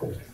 Gracias.